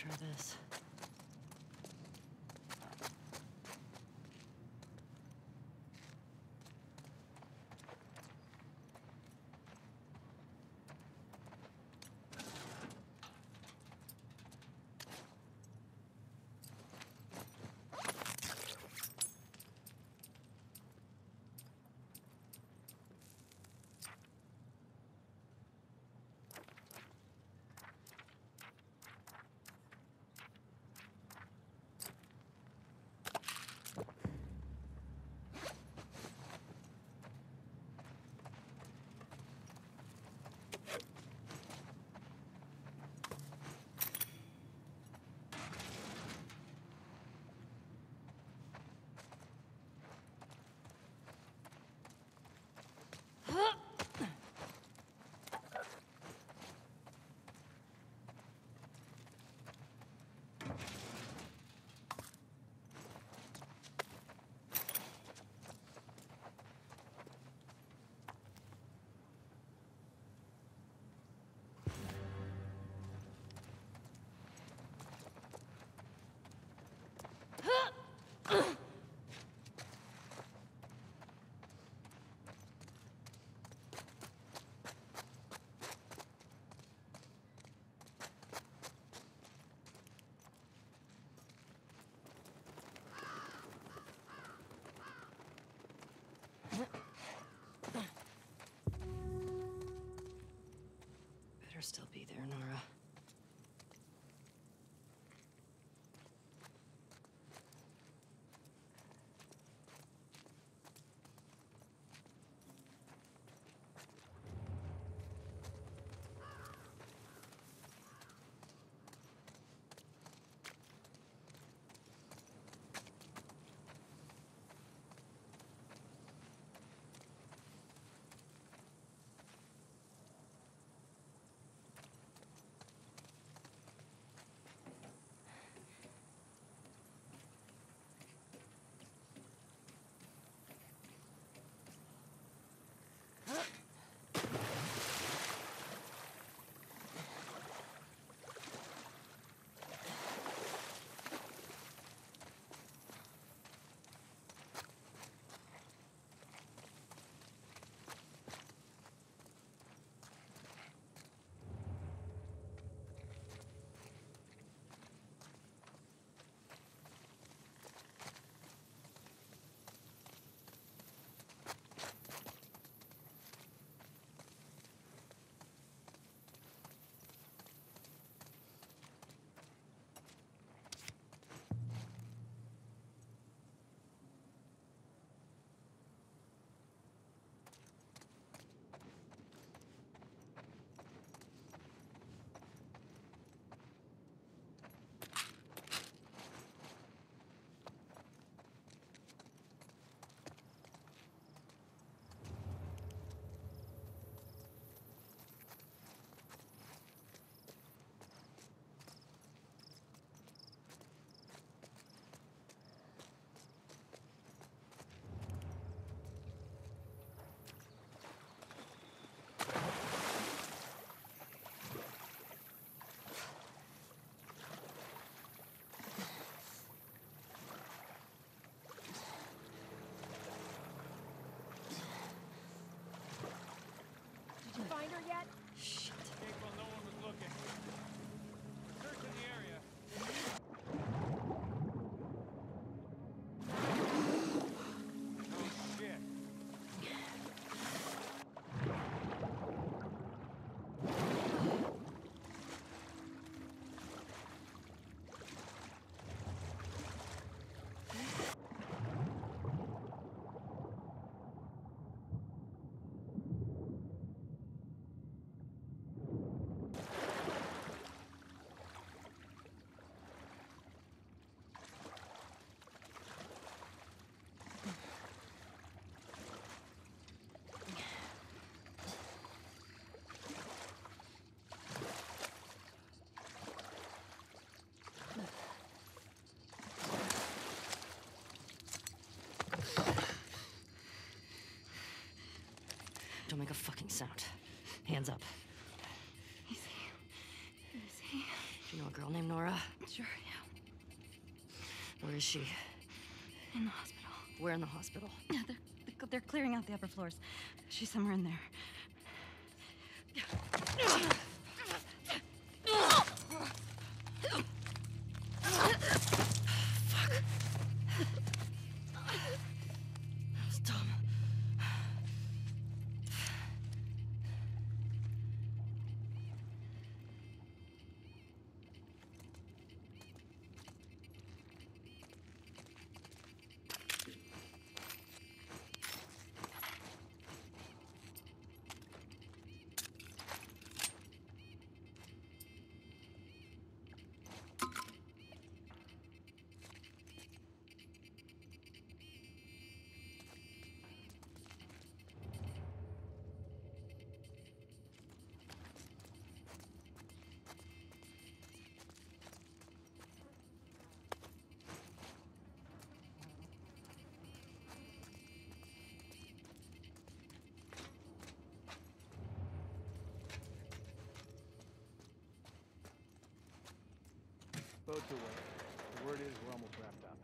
Try this. Ugh. fucking sound. Hands up. Easy. Easy. Do you know a girl named Nora? Sure, yeah. Where is she? In the hospital. Where in the hospital? Yeah, they're, they're clearing out the upper floors. She's somewhere in there. Boats are waiting. The word is we're almost wrapped up.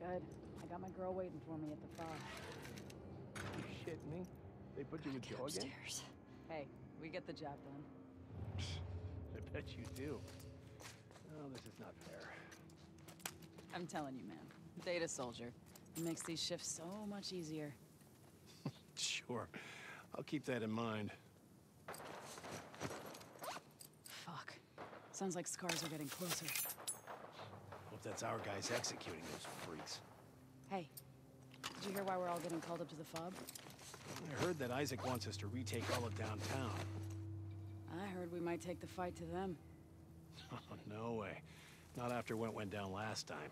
Good. I got my girl waiting for me at the farm. You shit me? They put you with Get Joe again? upstairs. Hey, we get the job done. I bet you do. Oh, this is not fair. I'm telling you, man. Data soldier. It makes these shifts so much easier. Sure. I'll keep that in mind. Fuck. Sounds like scars are getting closer. Hope that's our guys executing those freaks. Hey, did you hear why we're all getting called up to the fob? I heard that Isaac wants us to retake all of downtown. I heard we might take the fight to them. Oh, no way. Not after what went down last time.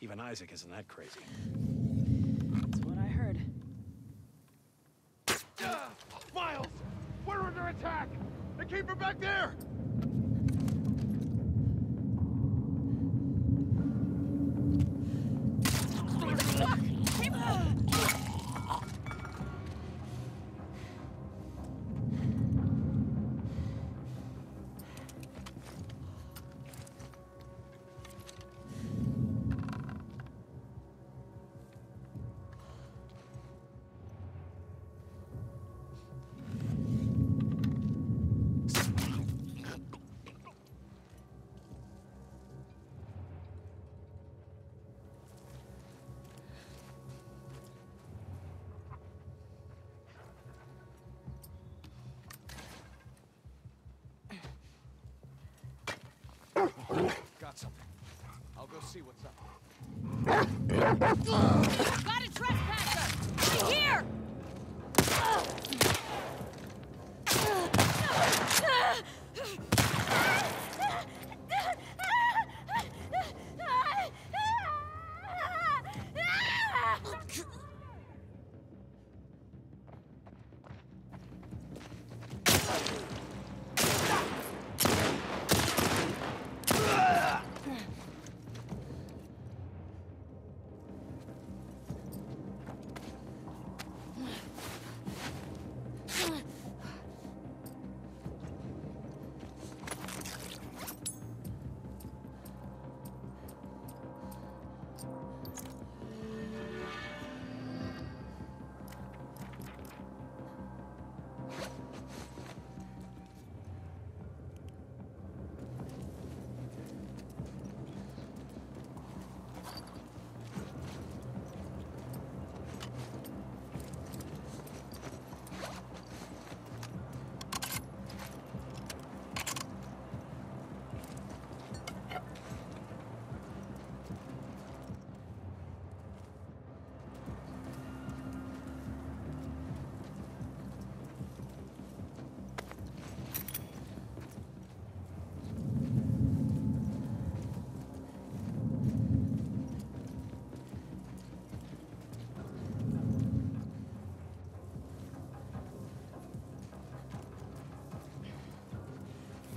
Even Isaac isn't that crazy. That's what I heard. Miles! We're under attack! They came from back there! See what's up.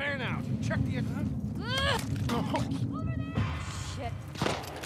Fan out! Check the... Oh. Shit.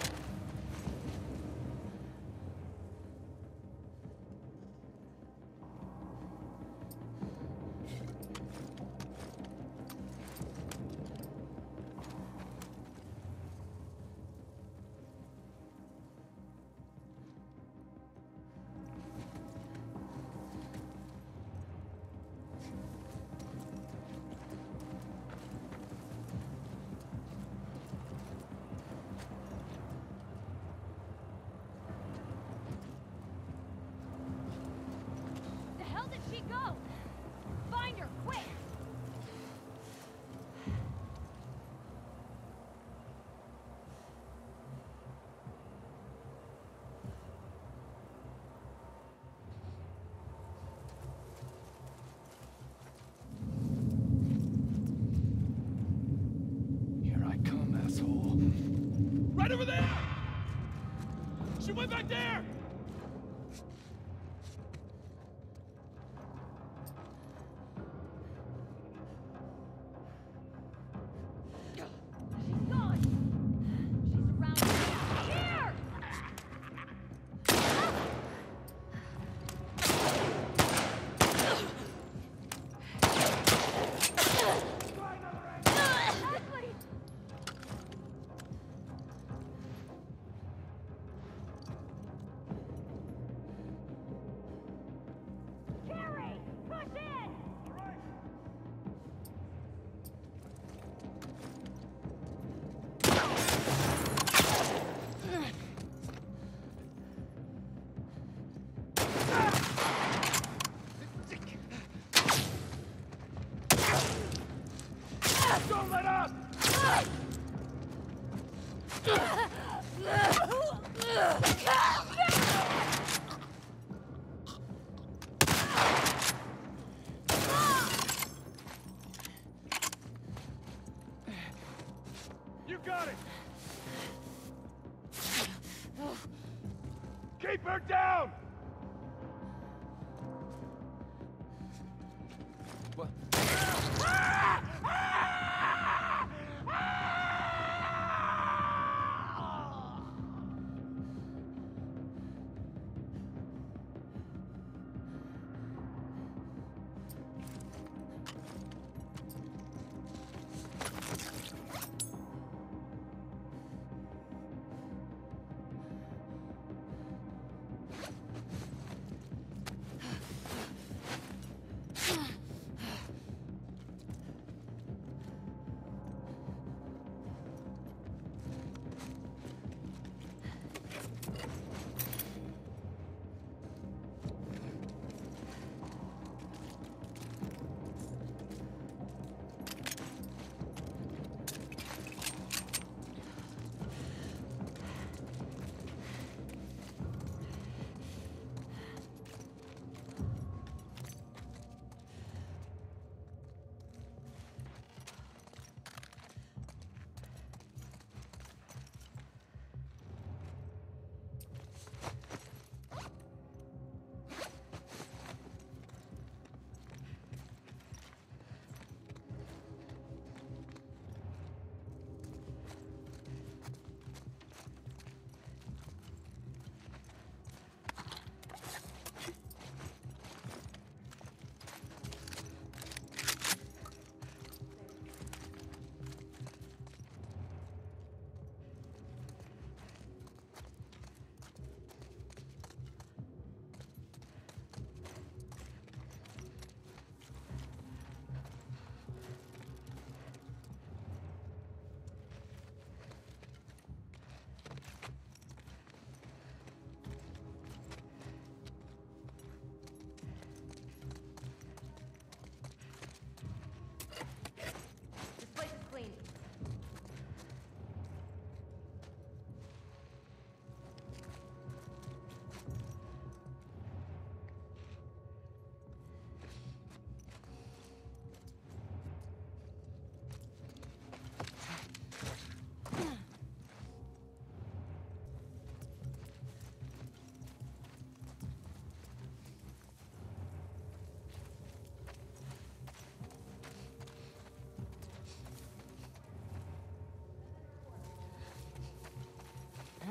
What?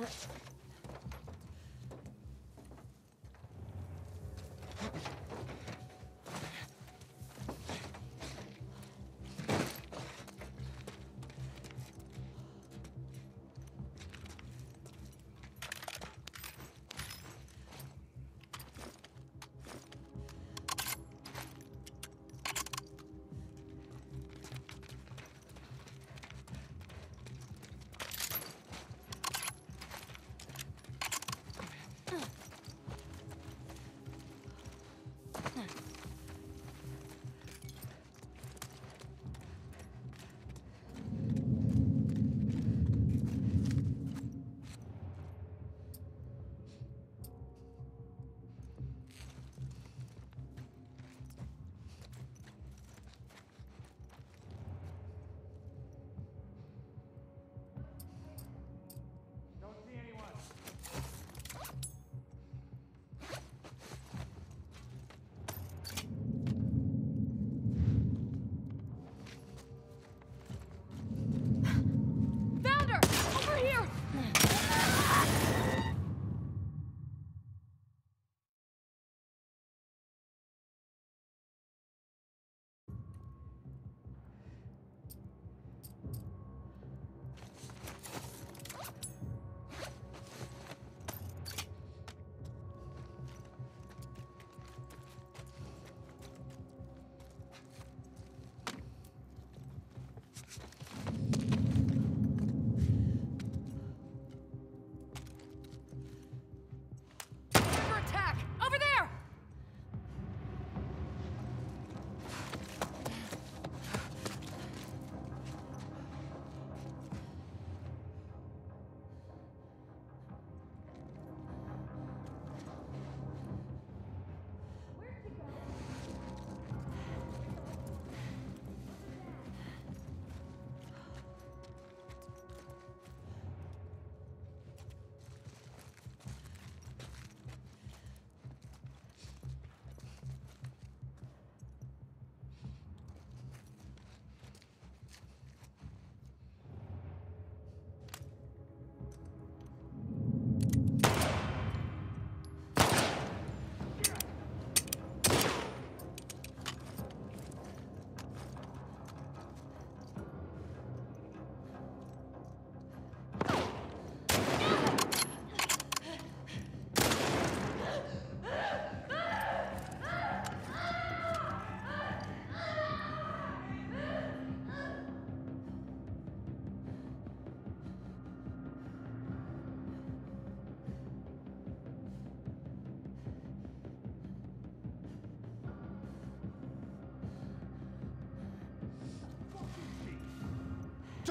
that. Huh.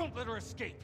Don't let her escape!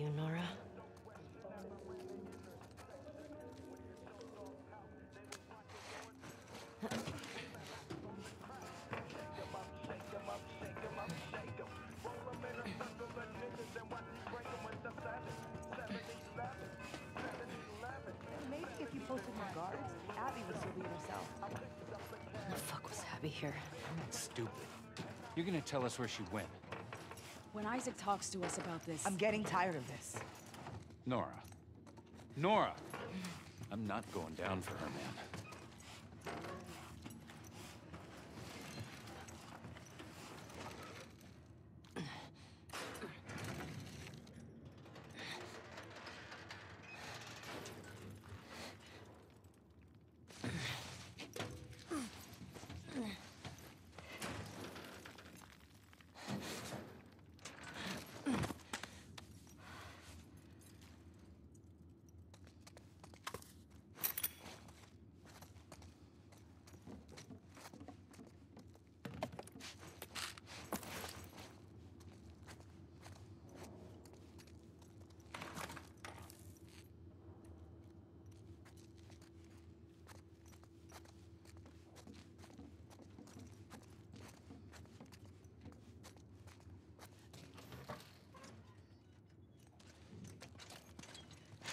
You, Nora? Maybe if you posted more guards, Abby would still be herself. The fuck was Abby here? Stupid. You're gonna tell us where she went. When Isaac talks to us about this, I'm getting tired of this. Nora. Nora! I'm not going down for her, man.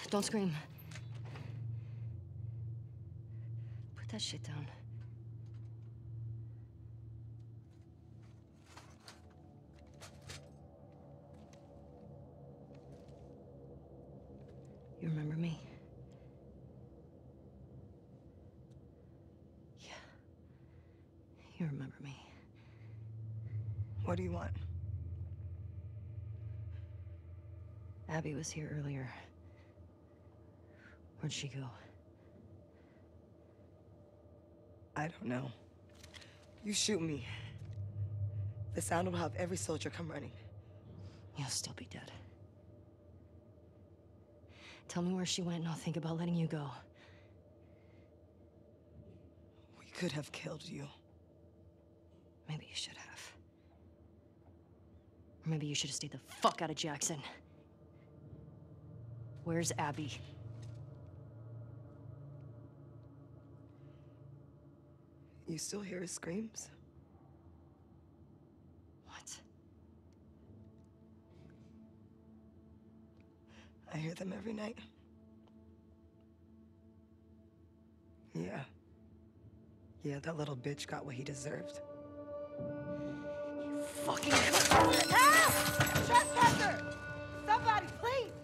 Don't scream. Put that shit down. You remember me? Yeah. You remember me. What do you want? Abby was here earlier. Where'd she go? I don't know. You shoot me. The sound will have every soldier come running. You'll still be dead. Tell me where she went and I'll think about letting you go. We could have killed you. Maybe you should have. Or maybe you should have stayed the fuck out of Jackson. Where's Abby? You still hear his screams? What? I hear them every night. Yeah. Yeah, that little bitch got what he deserved. You fucking Help! Trespasser! Somebody, please!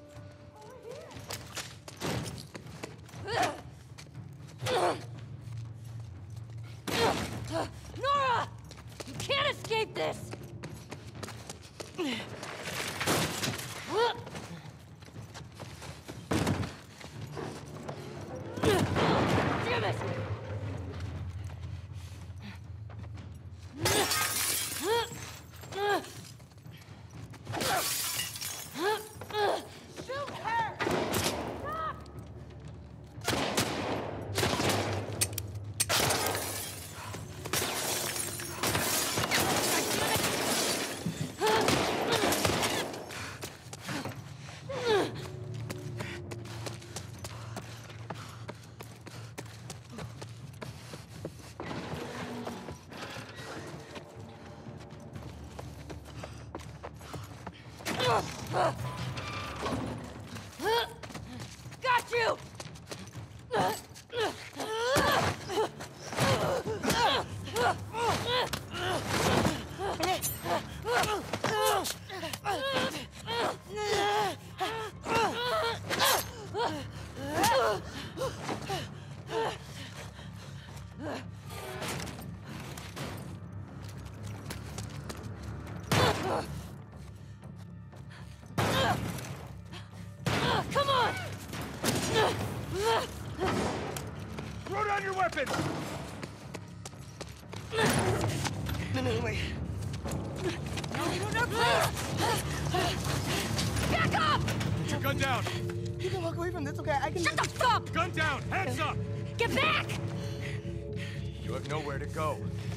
Go.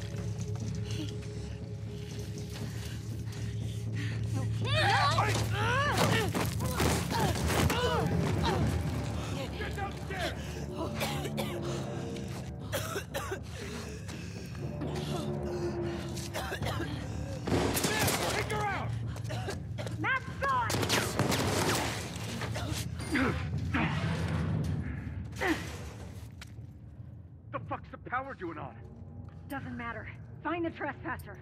Trespasser.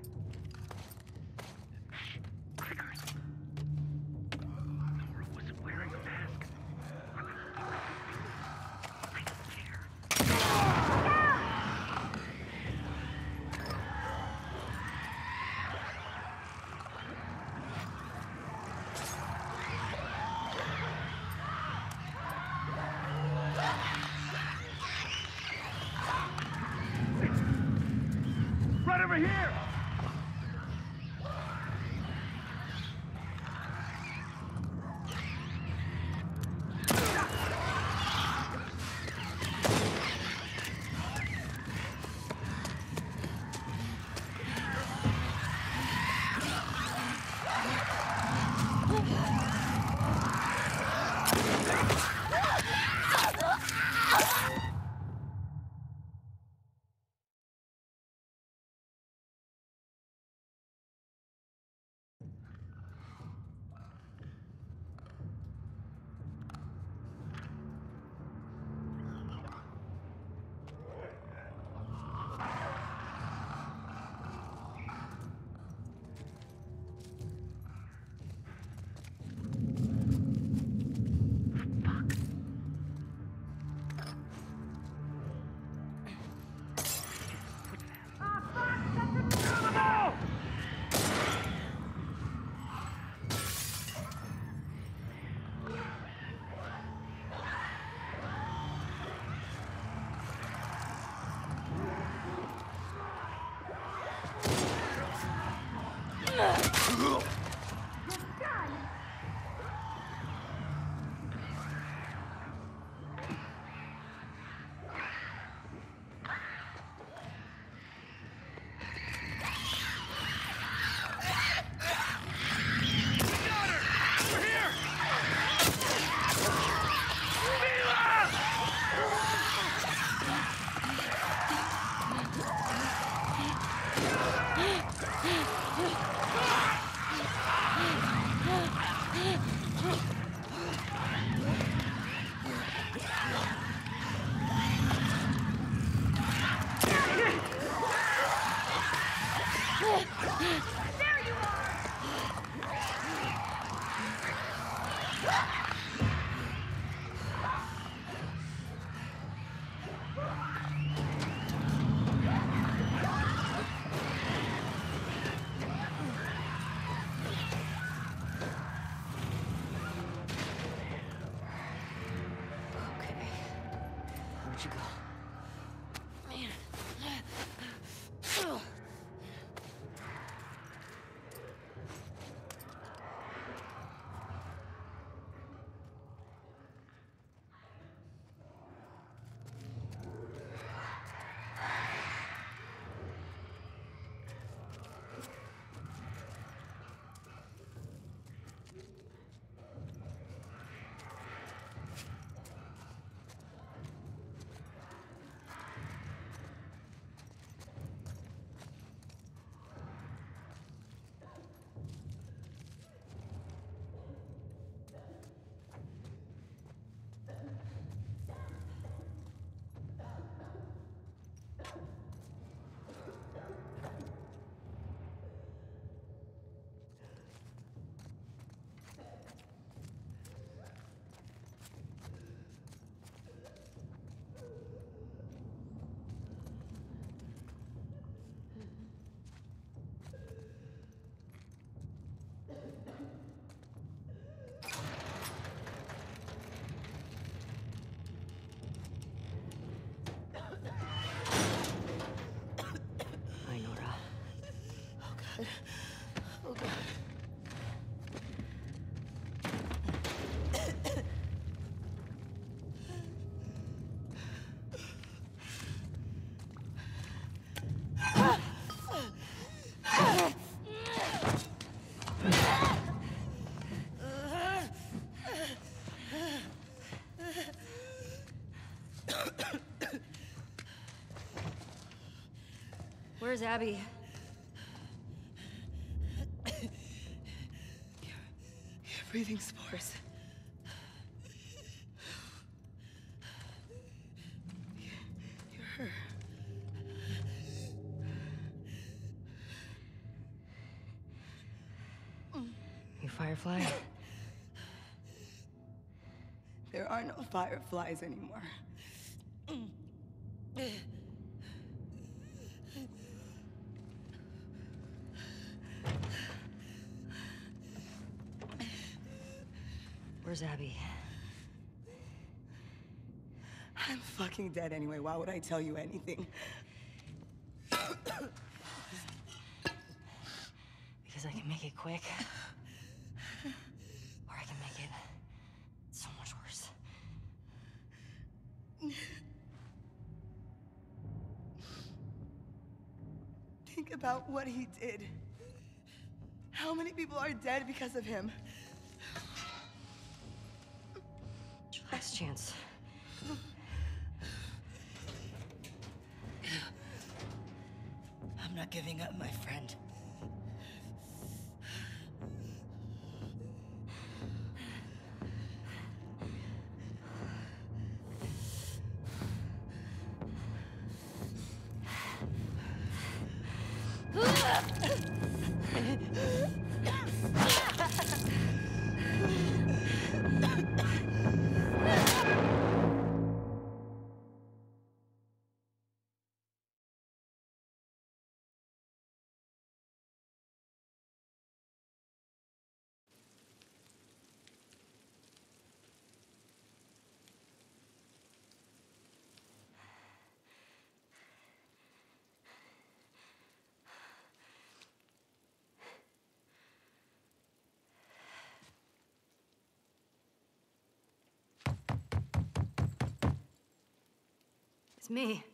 Where's Abby? You're breathing spores. You're her. You Firefly? There are no fireflies anymore. Dead anyway. Why would I tell you anything? Because I can make it quick. Or I can make it so much worse. Think about what he did. How many people are dead because of him? Last chance. It's me.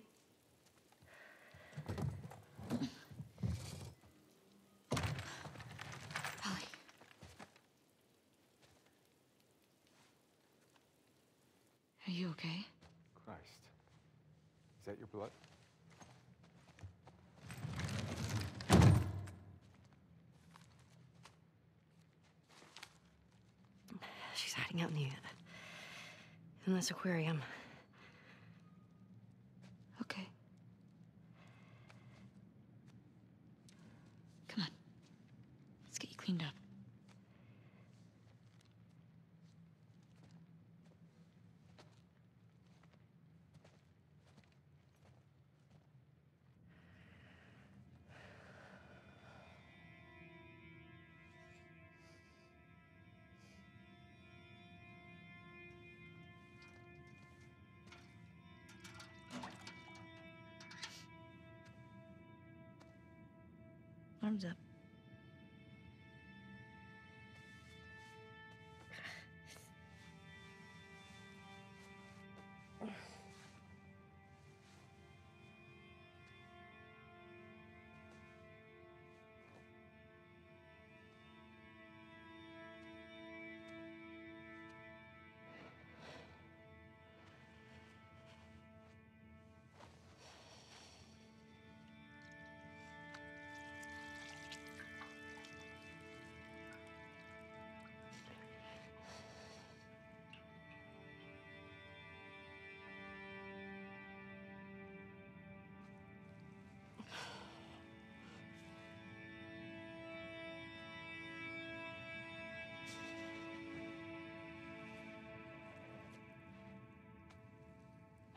Holly. Are you okay? Christ. Is that your blood? She's hiding out in the in this aquarium.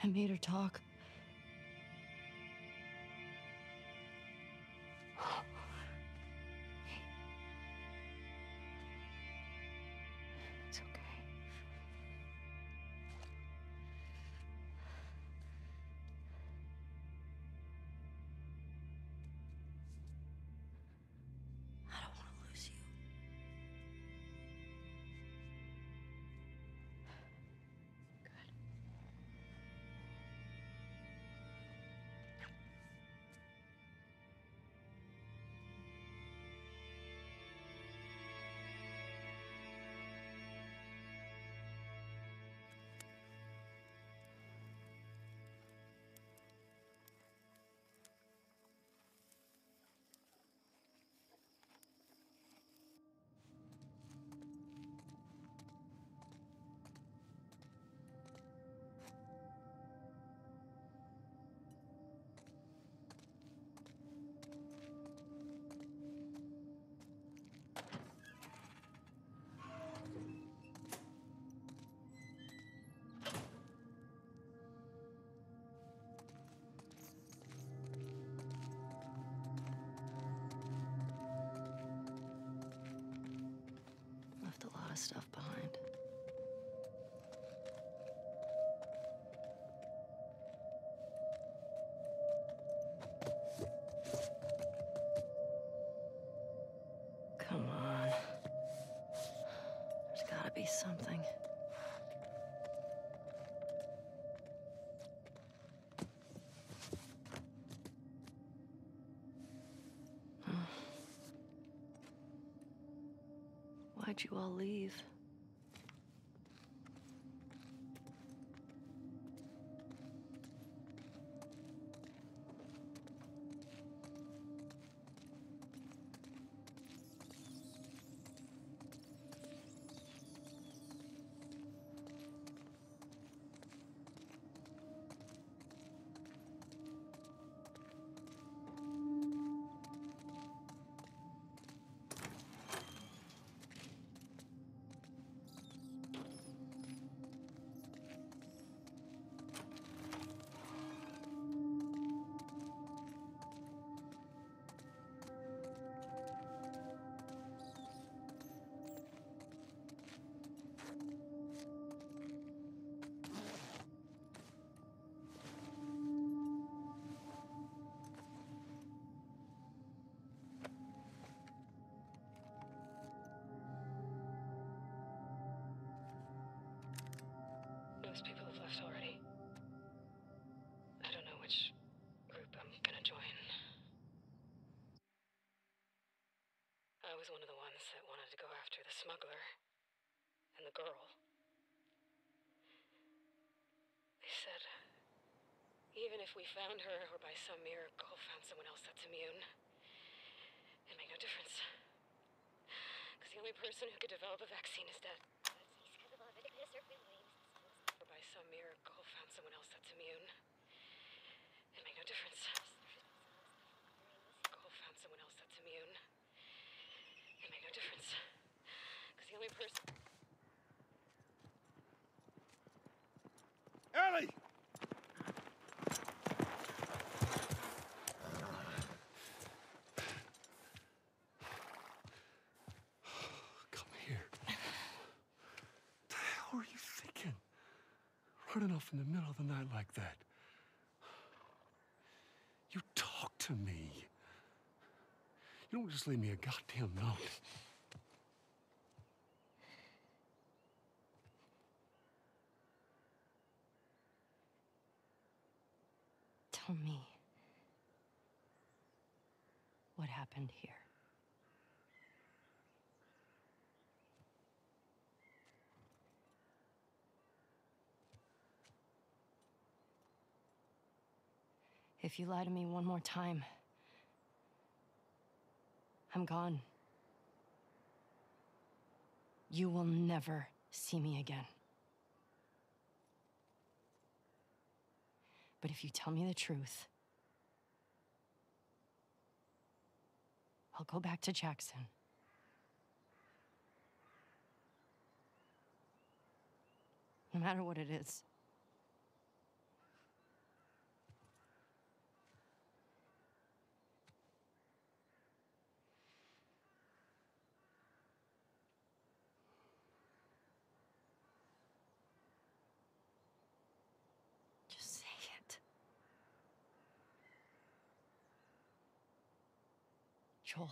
I made her talk. Be something. Hmm. Why'd you all leave? Most people have left already. I don't know which group I'm gonna join. I was one of the ones that wanted to go after the smuggler and the girl. They said, even if we found her or by some miracle found someone else that's immune, it made no difference. Because the only person who could develop a vaccine is dead. Or by some miracle found someone else that's immune. It made no difference. Miracle found someone else that's immune. It made no difference. Because the only person. Ellie! Come here. What the hell are you thinking? Running off in the middle of the night like that. You talk to me. You don't just leave me a goddamn note. Tell me. What happened here? If you lie to me one more time, I'm gone. You will never see me again. But if you tell me the truth, I'll go back to Jackson. No matter what it is. Just say it. Joel.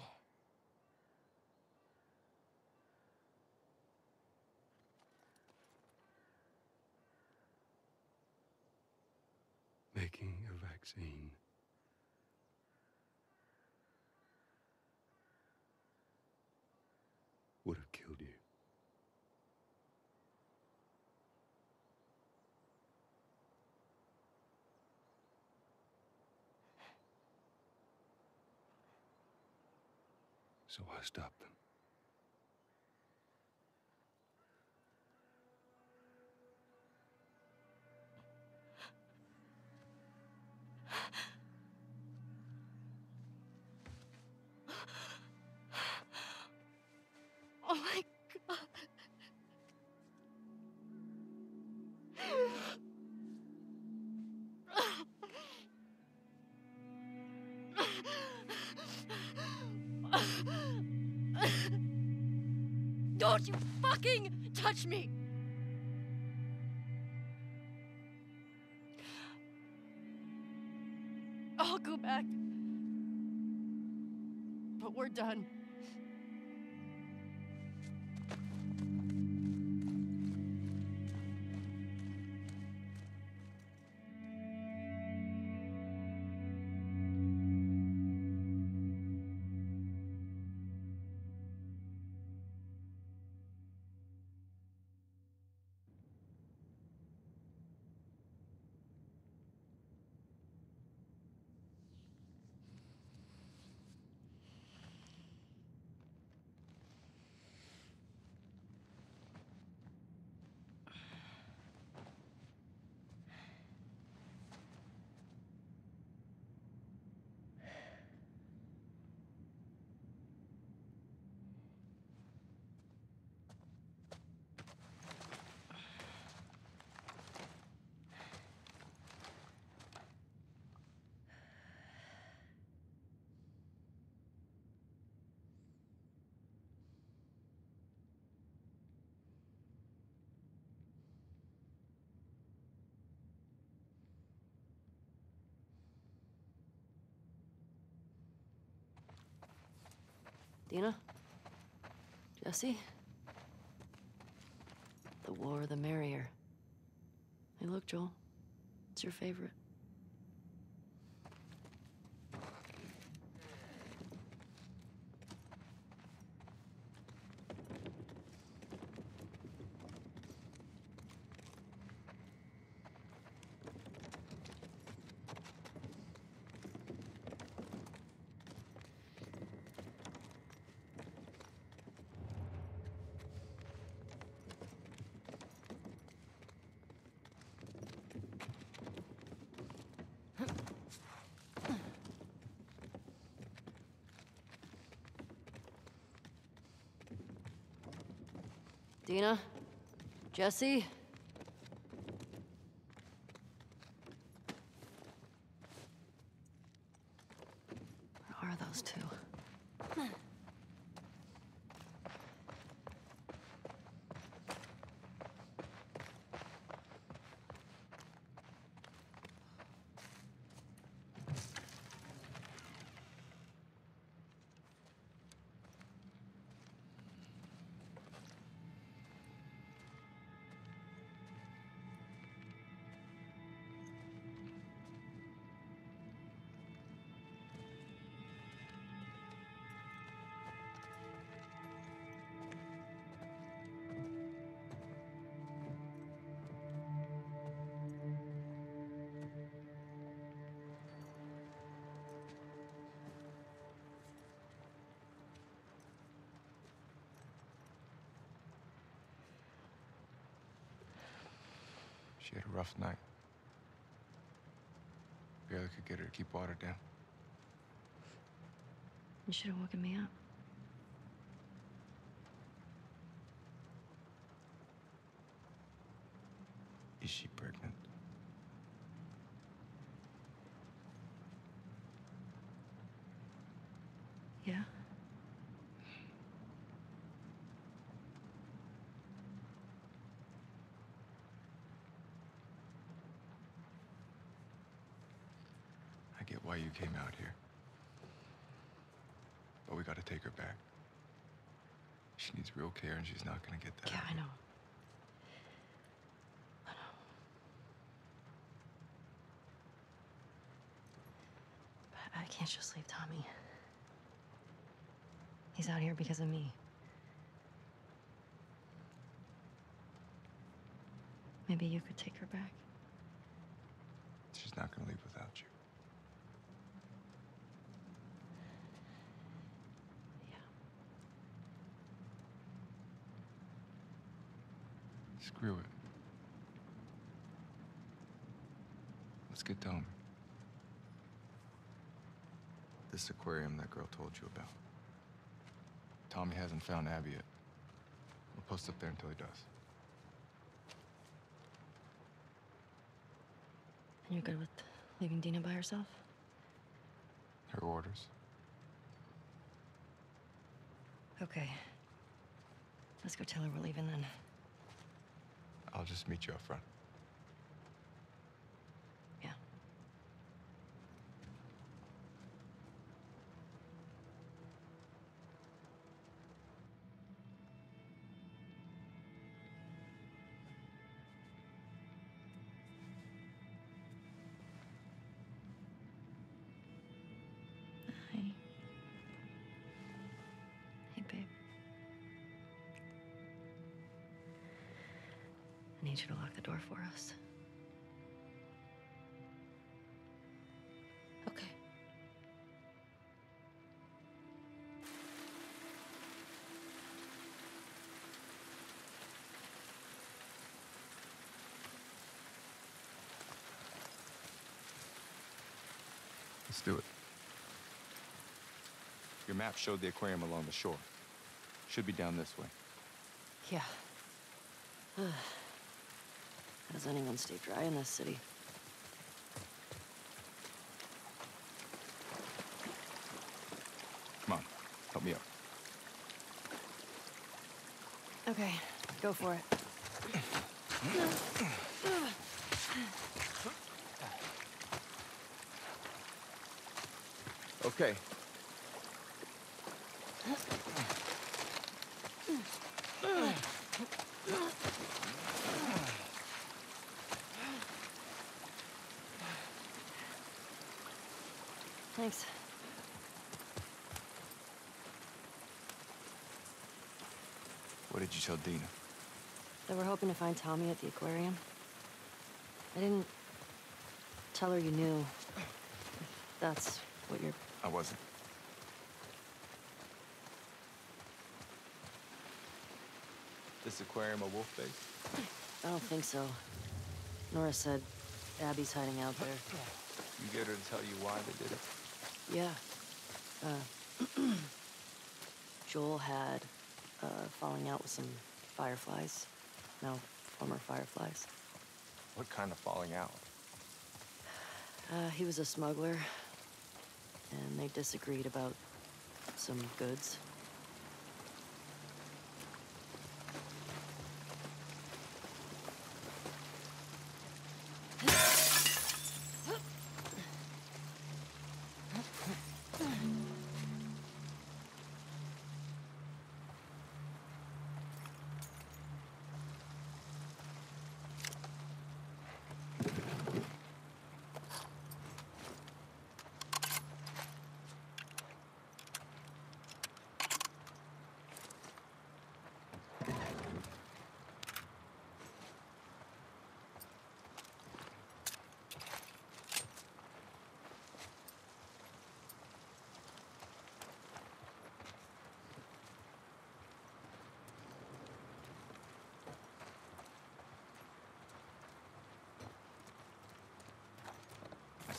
Making a vaccine. Would have killed you. So I stopped them. Fucking touch me! I'll go back. But we're done. Dina? Jesse? The war, the merrier. Hey, look, Joel. It's your favorite. Dina? Jesse? Rough night. Barely could get her to keep water down. You should have woken me up. Is she pregnant? Yeah? I get why you came out here. But we gotta take her back. She needs real care and she's not gonna get that. Yeah, I know. I know. But I can't just leave Tommy. He's out here because of me. Maybe you could take her back. She's not gonna leave without you. Yeah. Screw it. Let's get Tommy. This aquarium that girl told you about. Tommy hasn't found Abby yet. We'll post up there until he does. And you're good with leaving Dina by herself? Her orders. Okay. Let's go tell her we're leaving then. I'll just meet you up front. For us. Okay. Let's do it. Your map showed the aquarium along the shore. Should be down this way. Yeah. How does anyone stay dry in this city? Come on, help me up. Okay, go for it. Okay. Thanks. What did you tell Dina? They were hoping to find Tommy at the aquarium. I didn't tell her you knew. That's what you're. I wasn't. This aquarium a wolf base? I don't think so. Nora said Abby's hiding out there. You get her to tell you why they did it? Yeah. Uh, Joel had uh, falling out with some fireflies. No, former fireflies. What kind of falling out? Uh, he was a smuggler, and they disagreed about some goods.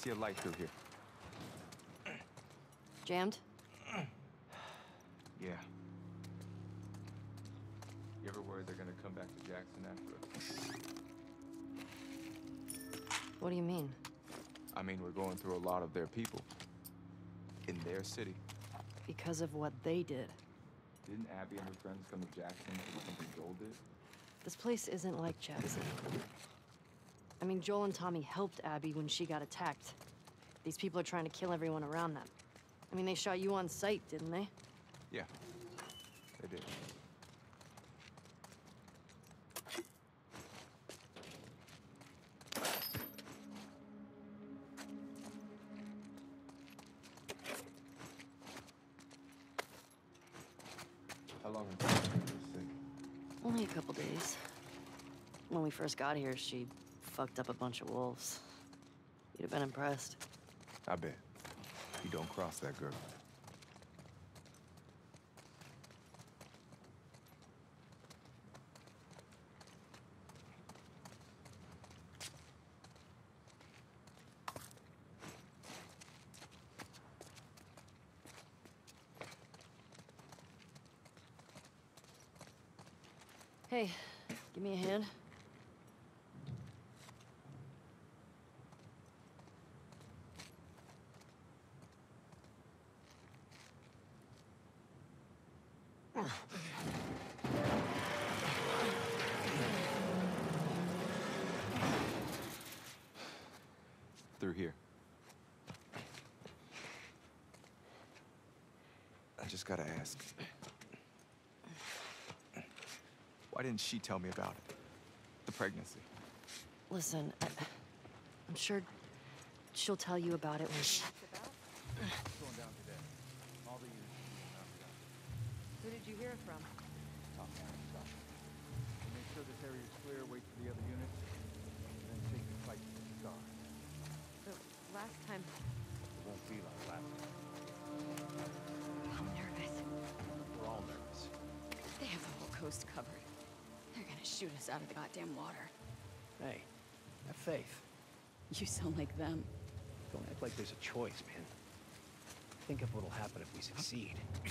See a light through here. Jammed? Yeah. You ever worried they're gonna come back to Jackson after us? What do you mean? I mean, we're going through a lot of their people. In their city. Because of what they did. Didn't Abby and her friends come to Jackson for something Joel did? This place isn't like Jackson. I mean, Joel and Tommy helped Abby when she got attacked. These people are trying to kill everyone around them. I mean, they shot you on sight, didn't they? Yeah. They did. How long have you been city? Only a couple days. When we first got here, she fucked up a bunch of wolves. You'd have been impressed. I bet. You don't cross that girl. Hey, give me a hand. just gotta ask. Why didn't she tell me about it? The pregnancy. Listen, I, I'm sure she'll tell you about it when she... Going down today. All the Who did you hear from? Top down, stop. Make sure this area is clear, wait for the other units, and then take the fight to the star. The last time... It won't be like last time. I'm nervous. We're all nervous. They have the whole coast covered. They're gonna shoot us out of the goddamn water. Hey, have faith. You sound like them. Don't act like there's a choice, man. Think of what'll happen if we succeed.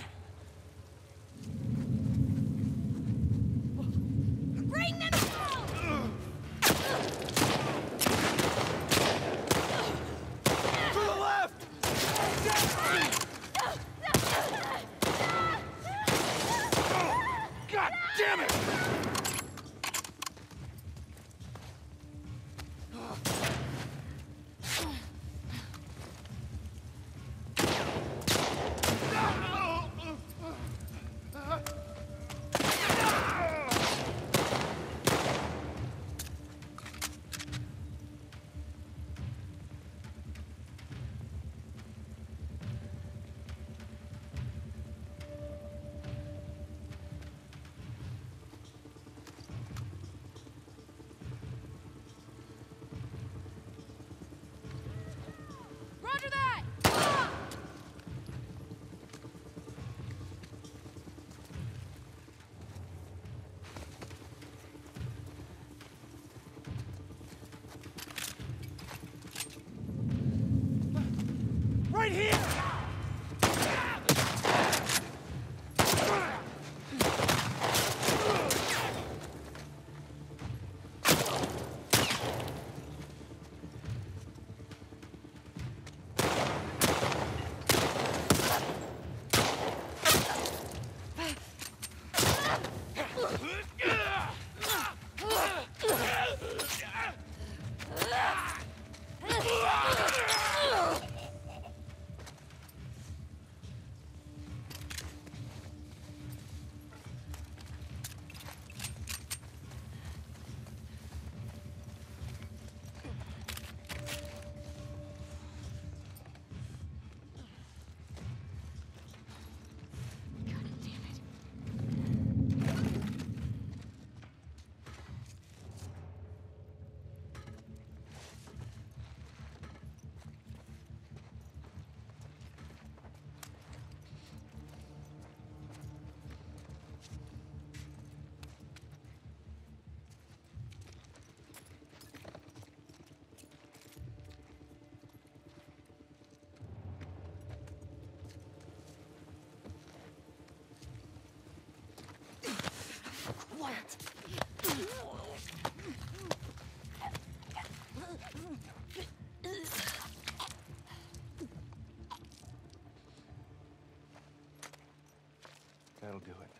That'll do it.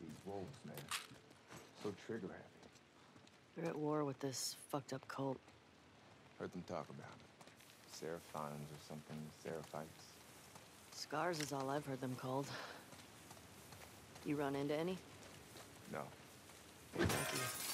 These wolves, man. So trigger happy. They're at war with this fucked up cult. Heard them talk about it. Seraphons or something. Seraphites. Scars is all I've heard them called. You run into any? No. Thank you.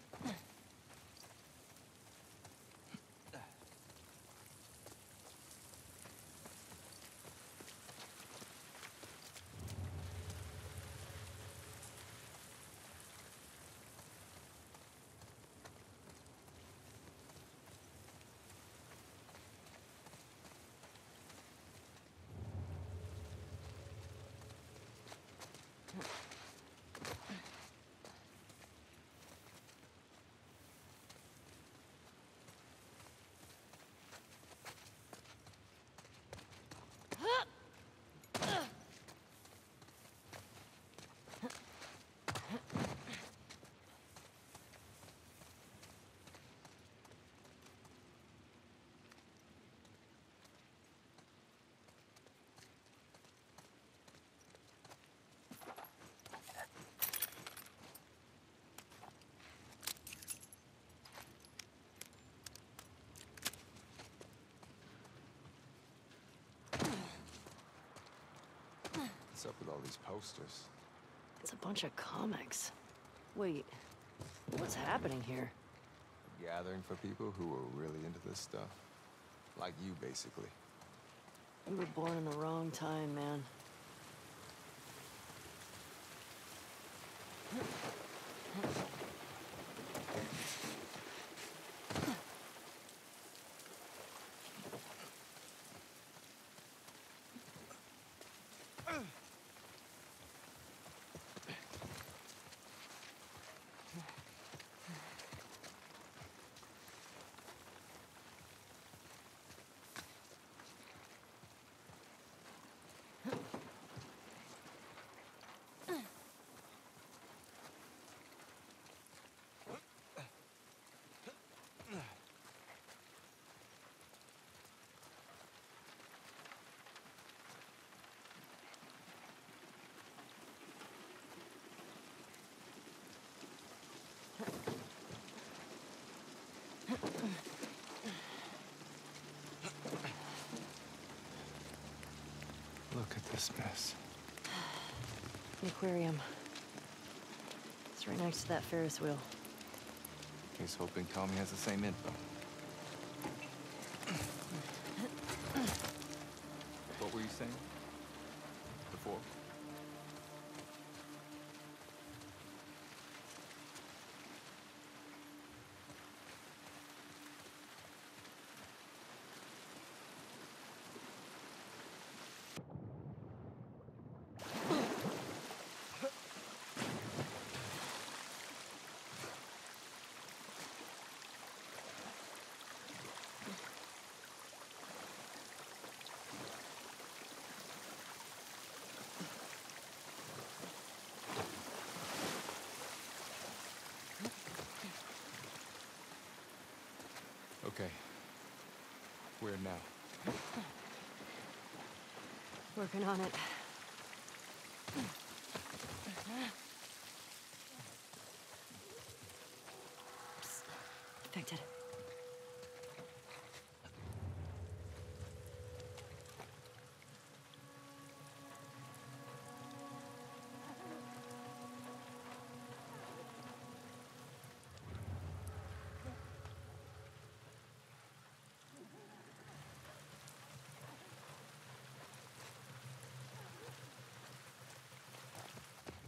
What's up with all these posters? It's a bunch of comics. Wait, what's happening here? A Gathering for people who are really into this stuff. Like you, basically. You were born in the wrong time, man. Look at this mess. The aquarium. It's right next to that Ferris wheel. He's hoping Tommy has the same info. What were you saying? Before? Okay. Where now? Working on it.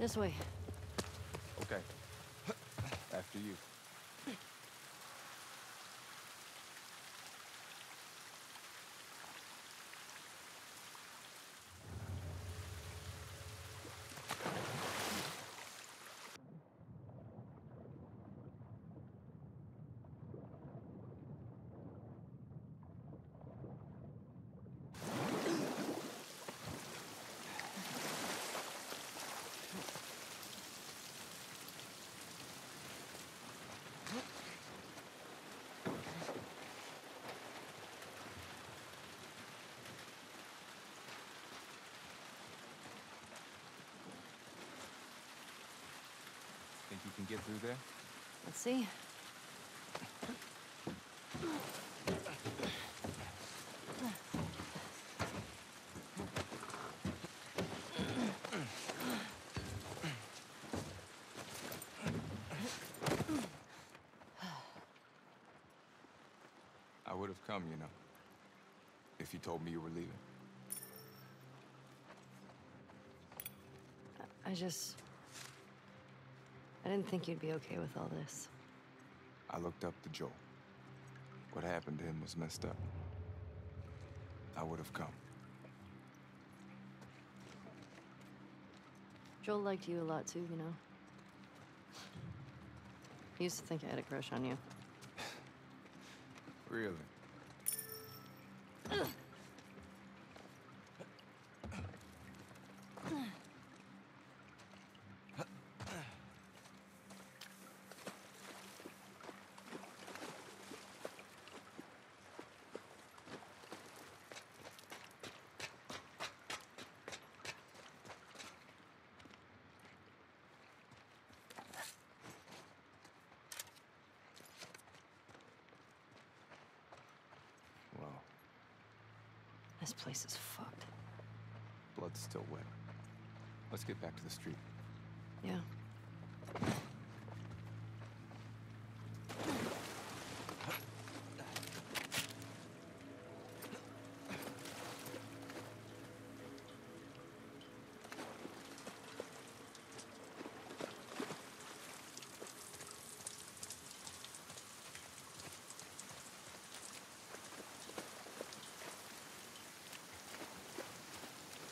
This way. Okay. After you. Get through there? Let's see. I would have come, you know. If you told me you were leaving. I just. I didn't think you'd be okay with all this. I looked up to Joel. What happened to him was messed up. I would have come. Joel liked you a lot too, you know. He used to think I had a crush on you. Really? This place is fucked. blood's still wet. Let's get back to the street. Yeah.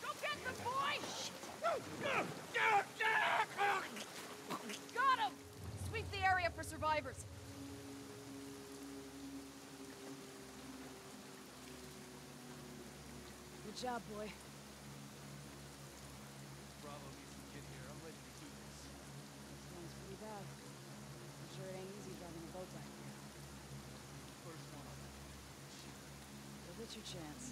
Go get the boy! Got him! Sweep the area for survivors. Good job, boy. Bravo needs to get here. I'm ready to do this. Sounds pretty bad. I'm sure it ain't easy driving a boat down here. First one. Give it your chance.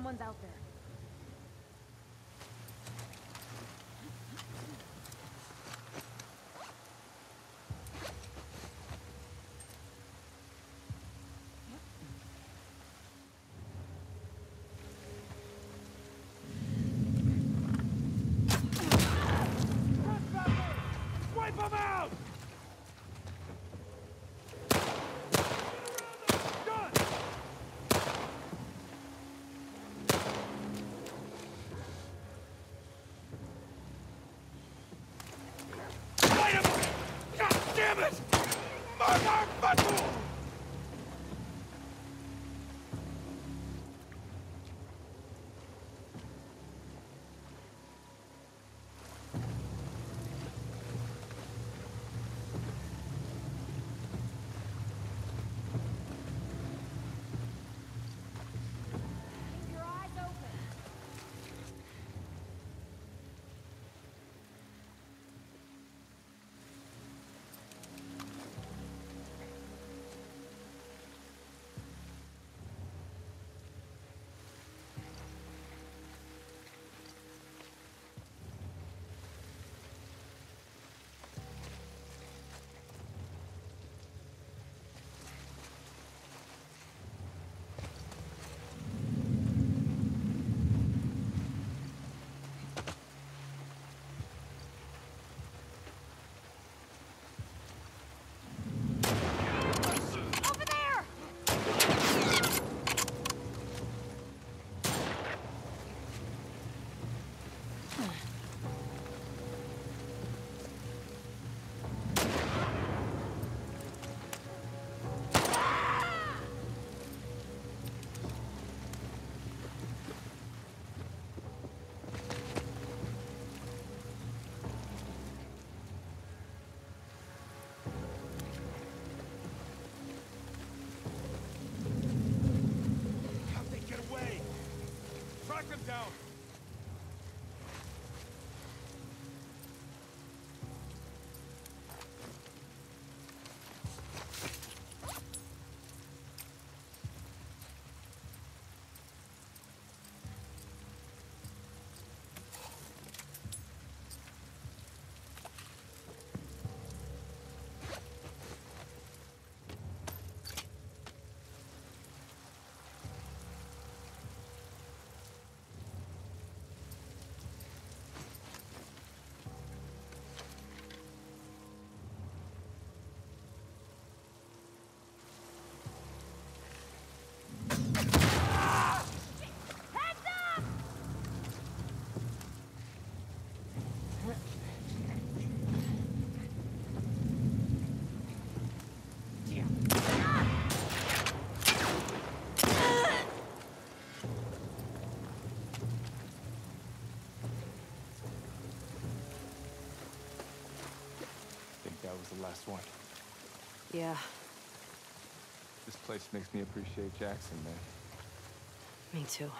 Someone's out there. Yeah, This place makes me appreciate Jackson, man. me too.